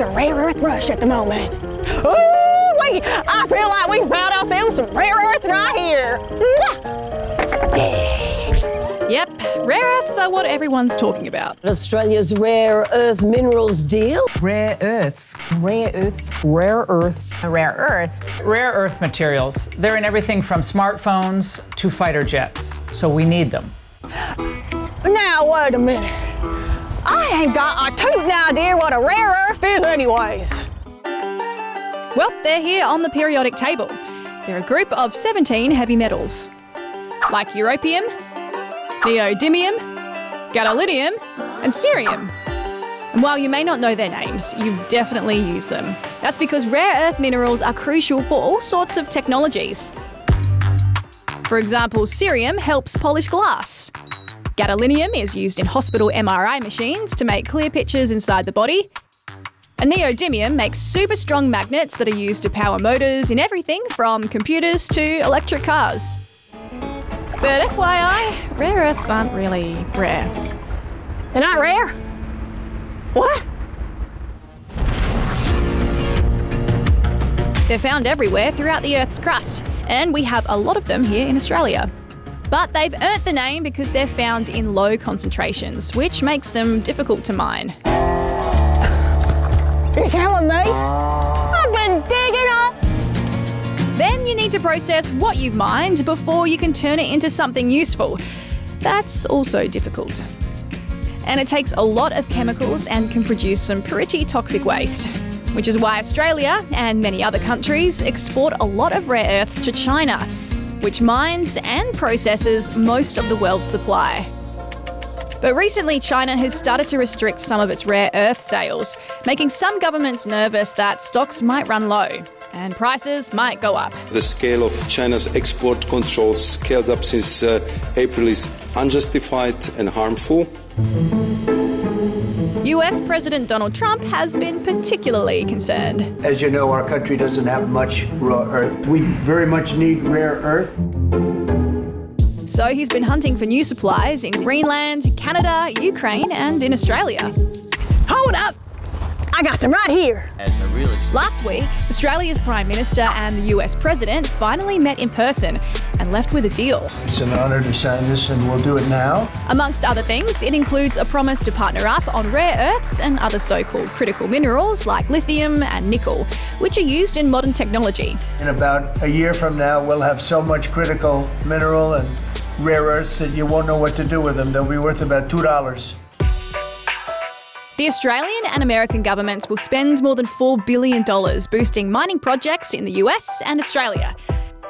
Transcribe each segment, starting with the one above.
It's a rare earth rush at the moment. Ooh, wait, I feel like we found ourselves some rare earth right here. Yep, rare earths are what everyone's talking about. Australia's rare earth minerals deal. Rare earths. Rare earths. Rare earths. Rare earths. Rare earth materials. They're in everything from smartphones to fighter jets, so we need them. Now, wait a minute. I ain't got a tootin' idea what a rare earth is, anyways. Well, they're here on the periodic table. They're a group of 17 heavy metals, like europium, neodymium, gadolinium, and cerium. And while you may not know their names, you definitely use them. That's because rare earth minerals are crucial for all sorts of technologies. For example, cerium helps polish glass. Gadolinium is used in hospital MRI machines to make clear pictures inside the body. And neodymium makes super strong magnets that are used to power motors in everything from computers to electric cars. But FYI, rare earths aren't really rare. They're not rare? What? They're found everywhere throughout the Earth's crust, and we have a lot of them here in Australia. But they've earned the name because they're found in low concentrations, which makes them difficult to mine. You're telling me? I've been digging up. Then you need to process what you've mined before you can turn it into something useful. That's also difficult. And it takes a lot of chemicals and can produce some pretty toxic waste. Which is why Australia and many other countries export a lot of rare earths to China, which mines and processes most of the world's supply. But recently, China has started to restrict some of its rare earth sales, making some governments nervous that stocks might run low and prices might go up. The scale of China's export controls scaled up since uh, April is unjustified and harmful. US President Donald Trump has been particularly concerned. As you know, our country doesn't have much raw earth. We very much need rare earth. So he's been hunting for new supplies in Greenland, Canada, Ukraine, and in Australia. Hold up! I got some right here. Last week, Australia's Prime Minister and the US President finally met in person and left with a deal. It's an honor to sign this, and we'll do it now. Amongst other things, it includes a promise to partner up on rare earths and other so called critical minerals like lithium and nickel, which are used in modern technology. In about a year from now, we'll have so much critical mineral and rare earths that you won't know what to do with them. They'll be worth about $2. The Australian and American governments will spend more than $4 billion boosting mining projects in the US and Australia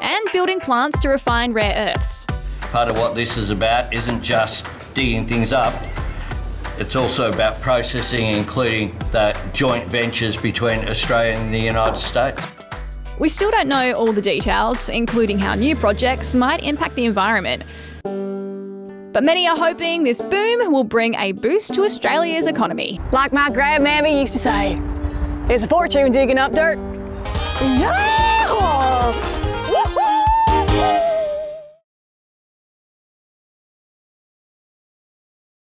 and building plants to refine rare earths. Part of what this is about isn't just digging things up, it's also about processing, including the joint ventures between Australia and the United States. We still don't know all the details, including how new projects might impact the environment. But many are hoping this boom will bring a boost to Australia's economy. Like my grandmammy used to say, it's a fortune digging up dirt.